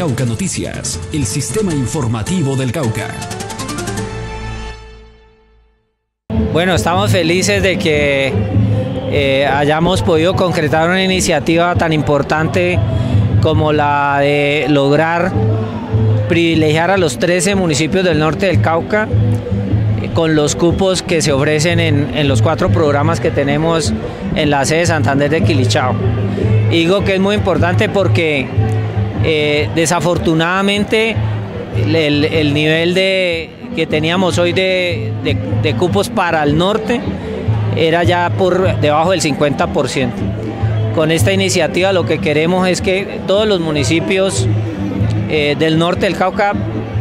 Cauca Noticias, el sistema informativo del Cauca. Bueno, estamos felices de que eh, hayamos podido concretar una iniciativa tan importante como la de lograr privilegiar a los 13 municipios del norte del Cauca eh, con los cupos que se ofrecen en, los cuatro programas que tenemos en la sede de Santander de Quilichao. digo que es muy importante porque eh, desafortunadamente el, nivel de, que teníamos hoy de, cupos para el norte era ya por debajo del 50%. Con esta iniciativa lo que queremos es que todos los municipios eh, del norte del Cauca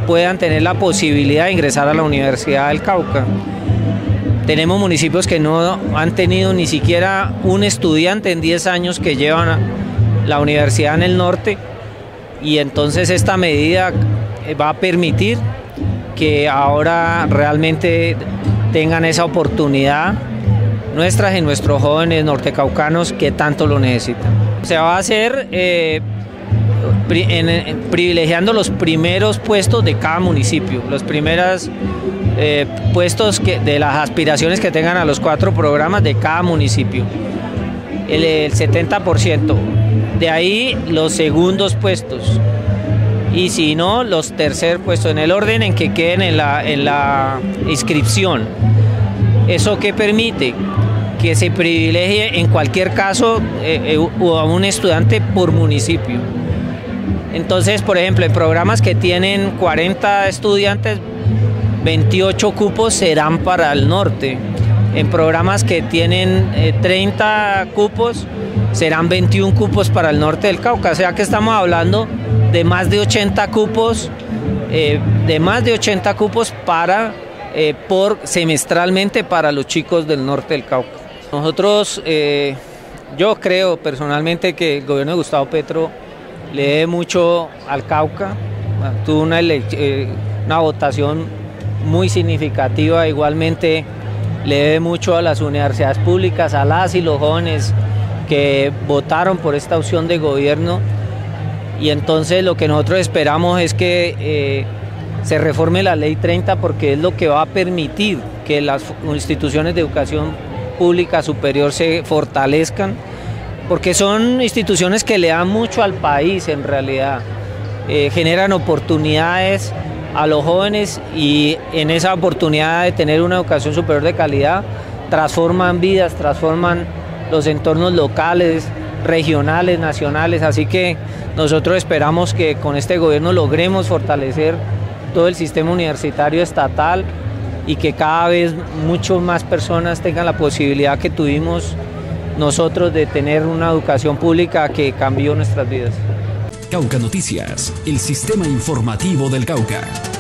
puedan tener la posibilidad de ingresar a la Universidad del Cauca. Tenemos municipios que no han tenido ni siquiera un estudiante en 10 años que llevan la universidad en el norte y entonces esta medida eh, va a permitir que ahora realmente tengan esa oportunidad nuestras y nuestros jóvenes nortecaucanos que tanto lo necesitan. Se va a hacer eh, privilegiando los primeros puestos de cada municipio, los primeros eh, puestos de las aspiraciones que tengan a los cuatro programas de cada municipio. El, 70%. De ahí los segundos puestos. Y si no, los tercer puestos, en el orden en que queden en la, inscripción. ¿Eso qué permite? Que se privilegie en cualquier caso eh, eh, a un estudiante por municipio. Entonces, por ejemplo, en programas que tienen 40 estudiantes, 28 cupos serán para el norte. En programas que tienen 30 eh, cupos, serán 21 cupos para el norte del Cauca. O sea que estamos hablando de más de 80 cupos, eh, de más de 80 cupos para, eh, por semestralmente para los chicos del norte del Cauca. Nosotros, yo creo personalmente que el gobierno de Gustavo Petro le debe mucho al Cauca, tuvo una, eh, una votación muy significativa, igualmente le debe mucho a las universidades públicas, a las y los jóvenes que votaron por esta opción de gobierno. Y entonces lo que nosotros esperamos es que eh, se reforme la ley 30 porque es lo que va a permitir que las instituciones de educación pública superior se fortalezcan porque son instituciones que le dan mucho al país en realidad, eh, generan oportunidades a los jóvenes y en esa oportunidad de tener una educación superior de calidad transforman vidas, transforman los entornos locales, regionales, nacionales, así que nosotros esperamos que con este gobierno logremos fortalecer todo el sistema universitario estatal y que cada vez muchas más personas tengan la posibilidad que tuvimos nosotros de tener una educación pública que cambió nuestras vidas. Cauca Noticias, el sistema informativo del Cauca.